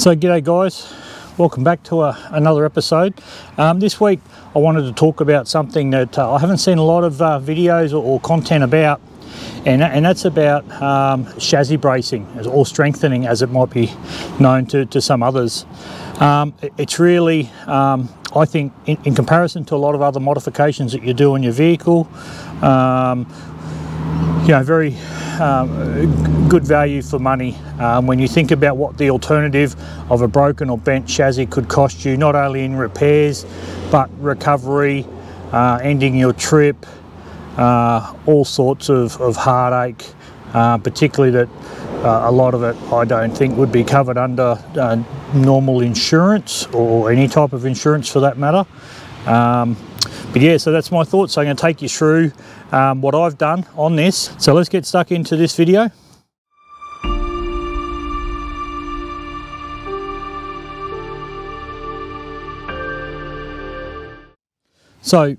So g'day guys, welcome back to a, another episode. Um, this week I wanted to talk about something that uh, I haven't seen a lot of uh, videos or, or, content about and, and that's about um, chassis bracing as or strengthening as it might be known to, to some others. Um, it's really, um, I think, in, in, comparison to a lot of other modifications that you do on your vehicle, um, you know, very um, good value for money um, when you think about what the alternative of a broken or bent chassis could cost you, not only in repairs, but recovery, uh, ending your trip, uh, all sorts of, of heartache, uh, particularly that uh, a lot of it I don't think would be covered under uh, normal insurance or any type of insurance for that matter. Um, but yeah, so that's my thoughts. So I'm going to take you through um, what I've done on this. So let's get stuck into this video. So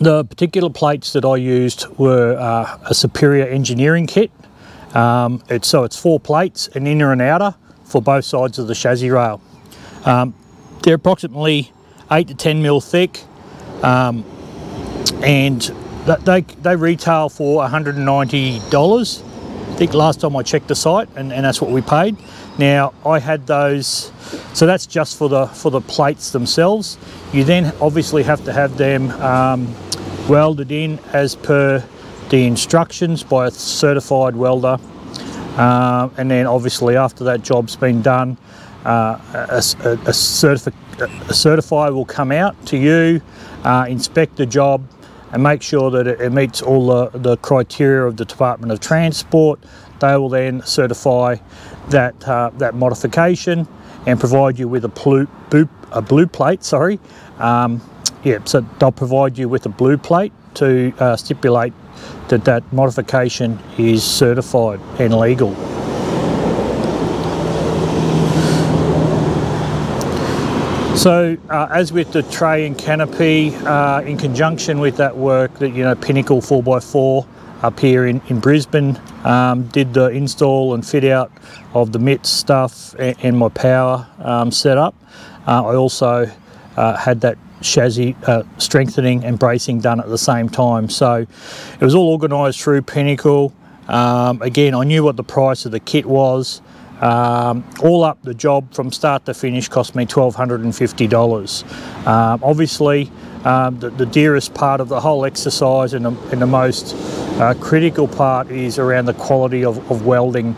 the particular plates that I used were uh, a Superior Engineering kit. Um, it's, so it's four plates, an inner and outer, for both sides of the chassis rail. Um, they're approximately 8 to 10 mil thick um, and they, they retail for $190. I think last time I checked the site and, and that's what we paid. Now I had those, so that's just for the for the plates themselves. You then obviously have to have them um, welded in as per the instructions by a certified welder. Uh, and then obviously after that job's been done, uh, a, a, certifi a certifier will come out to you, uh, inspect the job, and make sure that it, it meets all the, the, criteria of the Department of Transport. They will then certify that, uh, that modification and provide you with a blue, a blue plate, sorry. Um, yeah, so they'll provide you with a blue plate to uh, stipulate that that modification is certified and legal. So uh, as with the tray and canopy, uh, in conjunction with that work that, you know, Pinnacle 4x4 up here in, in Brisbane um, did the install and fit out of the MITS stuff and, and my power um, setup. Uh, I also uh, had that chassis uh, strengthening and bracing done at the same time. So it was all organised through Pinnacle. Um, again, I knew what the price of the kit was. Um, all up the job from start to finish cost me $1,250. Um, obviously, um, the, the, dearest part of the whole exercise and the, and the most uh, critical part is around the quality of, of welding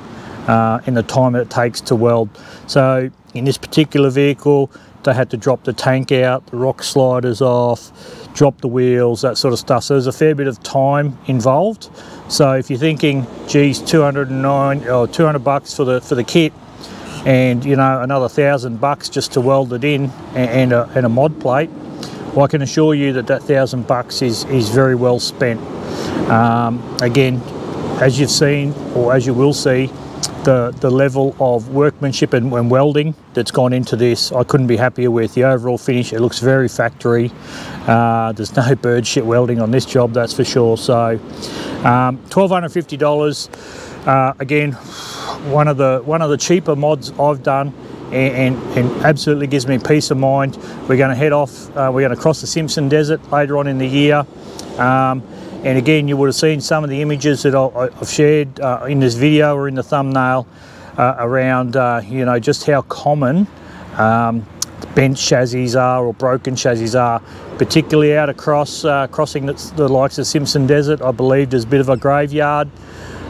uh, and the time it takes to weld. So in this particular vehicle, they had to drop the tank out, the rock sliders off, drop the wheels, that sort of stuff. So there's a fair bit of time involved. So if you're thinking, geez, 209 or 200 bucks for the for the kit, and you know another thousand bucks just to weld it in and, and, a, and a mod plate, well, I can assure you that that thousand bucks is is very well spent. Um, again, as you've seen or as you will see, the, the level of workmanship and, welding that's gone into this, I couldn't be happier with. The overall finish, it looks very factory. Uh, there's no bird shit welding on this job, that's for sure. So, um, $1,250. Uh, again, one of the one of the cheaper mods I've done and, and, and, absolutely gives me peace of mind. We're going to head off, uh, we're going to cross the Simpson Desert later on in the year. Um, and again, you would have seen some of the images that I've shared uh, in this video or in the thumbnail uh, around, uh, you know, just how common um, bent chassis are or broken chassis are, particularly out across uh, crossing the, the, likes of Simpson Desert. I believe there's a bit of a graveyard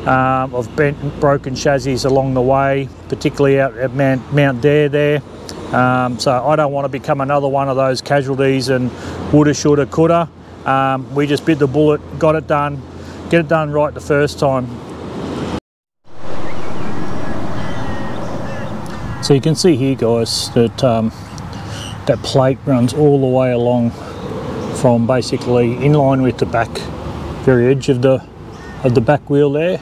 um, of bent broken chassis along the way, particularly out at Mount, Mount Dare there. Um, so I don't want to become another one of those casualties and woulda, shoulda, coulda. Um, we just bit the bullet, got it done, get it done right the first time. So you can see here guys that um, that plate runs all the way along from basically in line with the back very edge of the of the back wheel there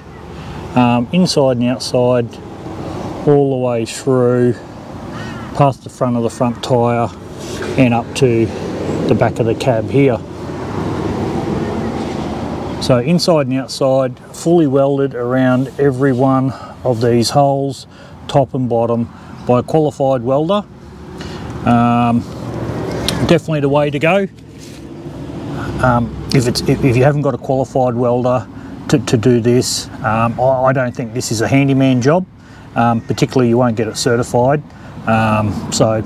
um, inside and outside all the way through past the front of the front tyre and up to the back of the cab here so inside and outside, fully welded around every one of these holes, top and bottom, by a qualified welder. Um, definitely the way to go. Um, if, it's, if, if you haven't got a qualified welder to, to do this, um, I, I, don't think this is a handyman job. Um, particularly, you won't get it certified. Um, so,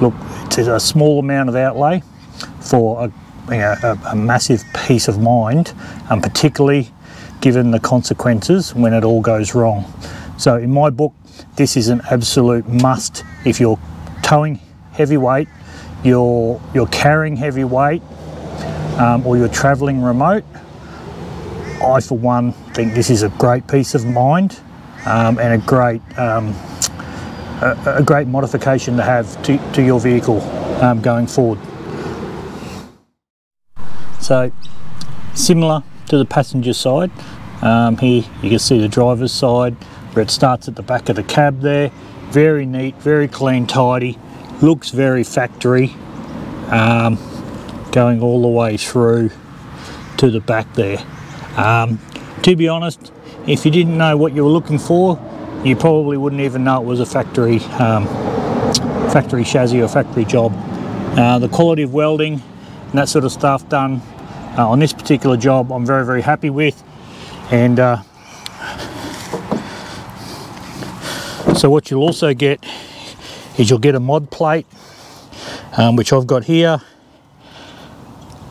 look, it's a small amount of outlay for a, you know, a, a massive peace of mind, and particularly given the consequences when it all goes wrong. So, in my book, this is an absolute must if you're towing heavy weight, you're, you're carrying heavy weight, um, or you're travelling remote. I, for one, think this is a great peace of mind um, and a great um, a, a, great modification to have to, to your vehicle um, going forward. So, similar to the passenger side, um, here you can see the driver's side where it starts at the back of the cab there. Very neat, very clean, tidy, looks very factory, um, going all the way through to the back there. Um, to be honest, if you didn't know what you were looking for, you probably wouldn't even know it was a factory um, factory chassis or factory job. Uh, the quality of welding and that sort of stuff done uh, on this particular job I'm very very happy with. And uh, so what you'll also get is you'll get a mod plate um, which I've got here.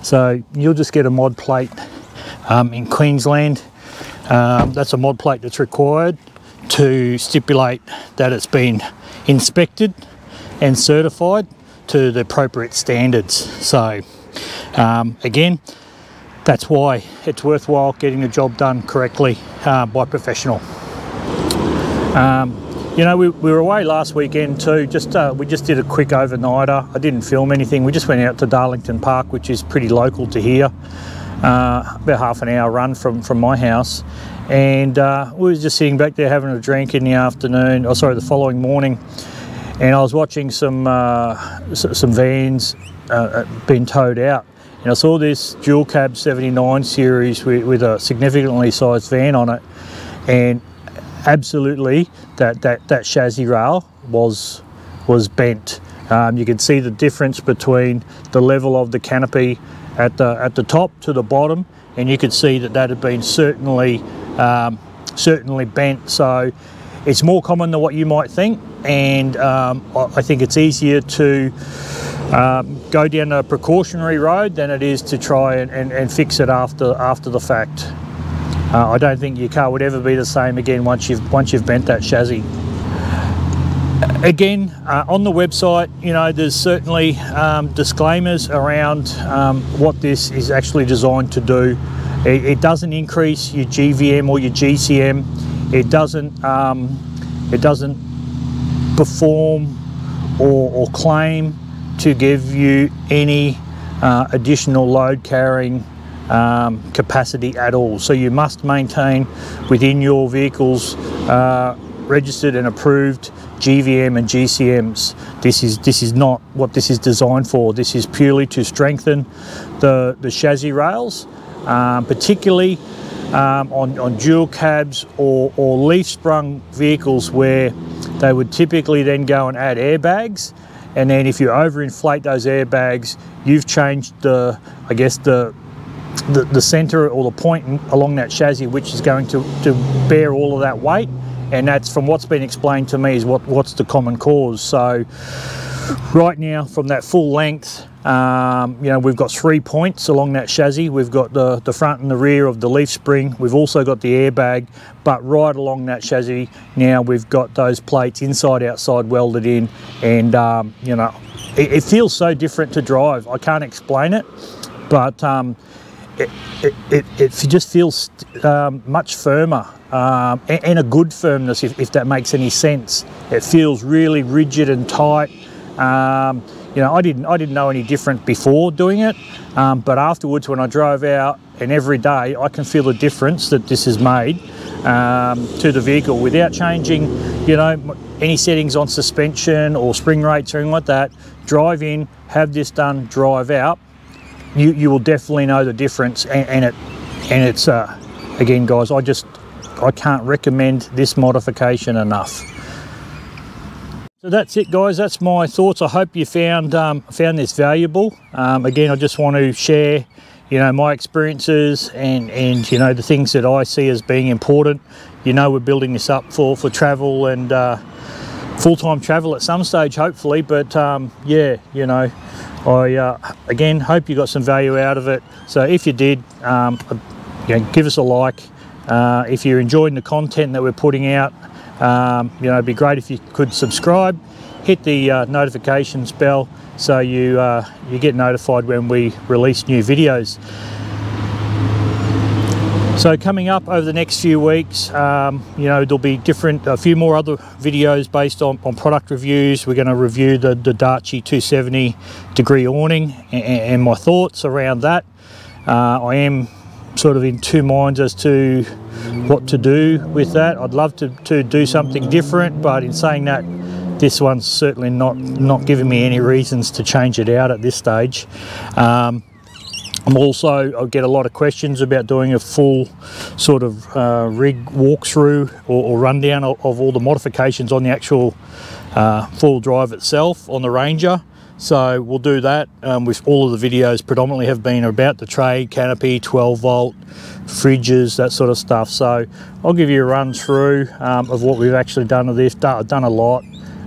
So you'll just get a mod plate um, in Queensland. Um, that's a mod plate that's required to stipulate that it's been inspected and certified to the appropriate standards. So um, again, that's why it's worthwhile getting the job done correctly uh, by professional. Um, you know, we, we, were away last weekend too. Just uh, we just did a quick overnighter. I didn't film anything. We just went out to Darlington Park, which is pretty local to here, uh, about half an hour run from from my house, and uh, we were just sitting back there having a drink in the afternoon, oh, sorry, the following morning, and I was watching some uh, some vans uh, uh, being towed out, and I saw this dual cab 79 series with, with a significantly sized van on it, and absolutely that that that chassis rail was was bent. Um, you can see the difference between the level of the canopy at the at the top to the bottom, and you could see that that had been certainly um, certainly bent. So it's more common than what you might think, and um, I think it's easier to um, go down a precautionary road than it is to try and, and, and fix it after after the fact. Uh, I don't think your car would ever be the same again once you've once you've bent that chassis. Again, uh, on the website, you know, there's certainly um, disclaimers around um, what this is actually designed to do. It, it doesn't increase your GVM or your GCM. It doesn't um, it doesn't perform or, or, claim to give you any uh, additional load carrying um, capacity at all. So you must maintain within your vehicle's uh, registered and approved GVM and GCMs. This is this is not what this is designed for. This is purely to strengthen the, the chassis rails um, particularly um, on, on dual cabs or, or leaf sprung vehicles where they would typically then go and add airbags and then if you overinflate those airbags you've changed the I guess the the, the center or the point along that chassis which is going to, to bear all of that weight. And that's from what's been explained to me is what what's the common cause. So right now from that full length um, you know we've got three points along that chassis. We've got the the front and the rear of the leaf spring. We've also got the airbag but right along that chassis now we've got those plates inside outside welded in. And um, you know it, it, feels so different to drive. I can't explain it but um, it, it, it, it, just feels um, much firmer um, and, and, a good firmness if, if that makes any sense. It feels really rigid and tight um, you know, I didn't I didn't know any different before doing it, um, but afterwards when I drove out and every day I can feel the difference that this has made um, to the vehicle without changing, you know, any settings on suspension or spring rates or anything like that. Drive in, have this done, drive out. You you will definitely know the difference, and, and it and it's uh, again, guys. I just I can't recommend this modification enough. So that's it guys, that's my thoughts. I hope you found um, found this valuable. Um, again, I just want to share you know my experiences and and you know the things that I see as being important. You know we're building this up for for travel and uh, full-time travel at some stage hopefully but um, yeah you know I uh, again hope you got some value out of it so if you did um, you know, give us a like uh, if you're enjoying the content that we're putting out um, you know, it'd be great if you could subscribe, hit the uh, notifications bell so you uh, you get notified when we release new videos. So coming up over the next few weeks, um, you know, there'll be different, a few more other videos based on, on product reviews. We're going to review the, the Darche 270 degree awning and, and my thoughts around that. Uh, I am sort of in two minds as to what to do with that. I'd love to, to do something different, but in saying that, this one's certainly not, not giving me any reasons to change it out at this stage. Um, I'm also, I get a lot of questions about doing a full sort of uh, rig walkthrough or, or rundown of, of, all the modifications on the actual uh, full drive itself on the Ranger. So we'll do that um, with all of the videos predominantly have been about the tray, canopy, 12 volt, fridges, that sort of stuff. So I'll give you a run through um, of what we've actually done with this. I've done a lot.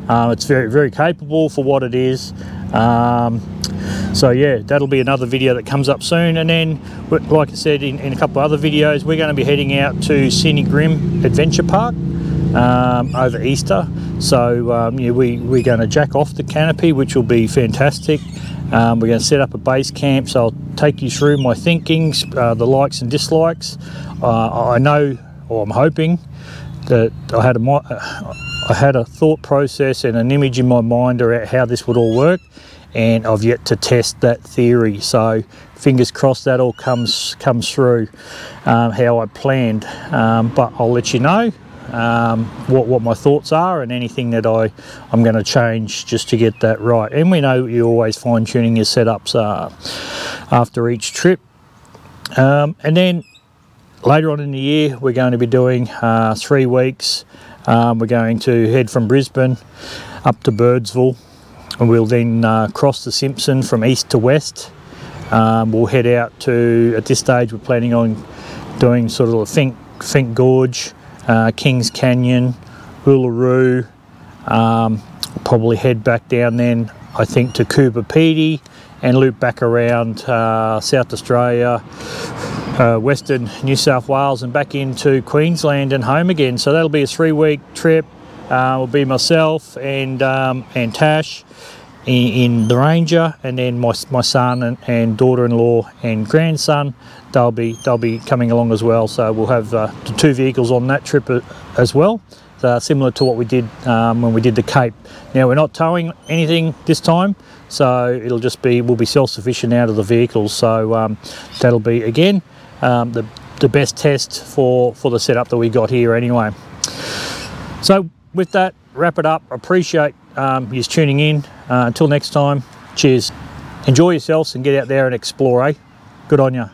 Um, it's very, very capable for what it is. Um, so yeah, that'll be another video that comes up soon. And then, like I said in, in a couple of other videos, we're going to be heading out to Scenic Rim Adventure Park um, over Easter. So um, yeah, we, we're going to jack off the canopy, which will be fantastic. Um, we're going to set up a base camp, so I'll take you through my thinkings, uh, the likes and dislikes. Uh, I know, or I'm hoping, that I had a I had a thought process and an image in my mind about how this would all work, and I've yet to test that theory. So fingers crossed that all comes comes through um, how I planned. Um, but I'll let you know um, what, what my thoughts are and anything that I, I'm going to change just to get that right. And we know you're always fine tuning your setups uh, after each trip. Um, and then later on in the year, we're going to be doing uh, three weeks. Um, we're going to head from Brisbane up to Birdsville and we'll then uh, cross the Simpson from east to west. Um, we'll head out to, at this stage, we're planning on doing sort of a Finke, Finke Gorge, uh, Kings Canyon, Uluru, um, probably head back down then I think to Coober Pedy and loop back around uh, South Australia, uh, Western New South Wales and back into Queensland and home again. So that'll be a three week trip. Uh, will be myself and um, and Tash in, the Ranger and then my, my son and, and daughter-in-law and grandson they'll be they'll be coming along as well. So we'll have uh, two vehicles on that trip uh, as well. Uh, similar to what we did um, when we did the Cape. Now we're not towing anything this time, so it'll just be we'll be self-sufficient out of the vehicles. So um, that'll be again um, the the best test for for the setup that we got here anyway. So with that, wrap it up. Appreciate um, you tuning in. Uh, until next time, cheers. Enjoy yourselves and get out there and explore. Eh? Good on you.